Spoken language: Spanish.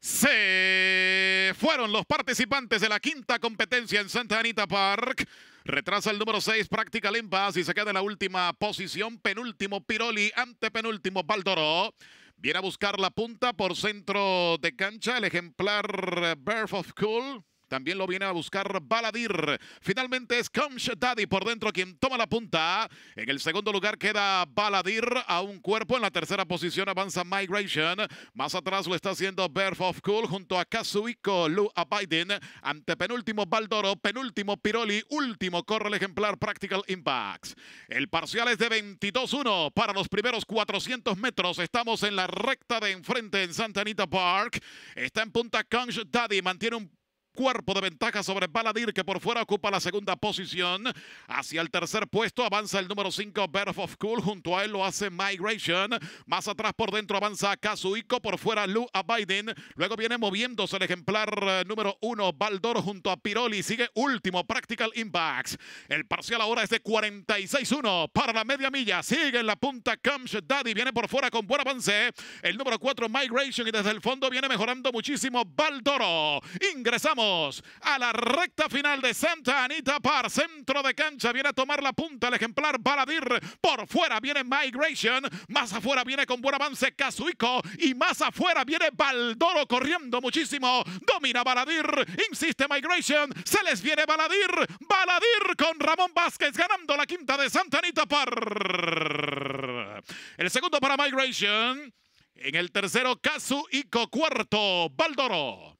Se fueron los participantes de la quinta competencia en Santa Anita Park. Retrasa el número 6, Practical Impasse, y se queda en la última posición. Penúltimo Piroli, antepenúltimo Baldoro. Viene a buscar la punta por centro de cancha el ejemplar Birth of Cool. También lo viene a buscar Baladir. Finalmente es Kamsh Daddy por dentro quien toma la punta. En el segundo lugar queda Baladir a un cuerpo. En la tercera posición avanza Migration. Más atrás lo está haciendo Birth of Cool junto a Kazuiko Lu Abidin. Ante penúltimo Baldoro, penúltimo Piroli, último corre el ejemplar Practical Impacts. El parcial es de 22-1 para los primeros 400 metros. Estamos en la recta de enfrente en Santa Anita Park. Está en punta Kamsh Daddy. Mantiene un cuerpo de ventaja sobre Baladir, que por fuera ocupa la segunda posición. Hacia el tercer puesto avanza el número 5, Birth of Cool. Junto a él lo hace Migration. Más atrás por dentro avanza Kazuiko. Por fuera Lu Abidin. Luego viene moviéndose el ejemplar eh, número 1, Baldor, junto a Piroli. Sigue último, Practical Impacts. El parcial ahora es de 46-1 para la media milla. Sigue en la punta Kamsh Daddy. Viene por fuera con buen avance. El número 4, Migration. Y desde el fondo viene mejorando muchísimo Baldoro. Ingresamos a la recta final de Santa Anita Par. Centro de cancha viene a tomar la punta el ejemplar Baladir. Por fuera viene Migration. Más afuera viene con buen avance Kazuiko. Y más afuera viene Baldoro corriendo muchísimo. Domina Baladir. Insiste Migration. Se les viene Baladir. Baladir con Ramón Vázquez ganando la quinta de Santa Anita Par. El segundo para Migration. En el tercero, Kazuiko. Cuarto, Baldoro.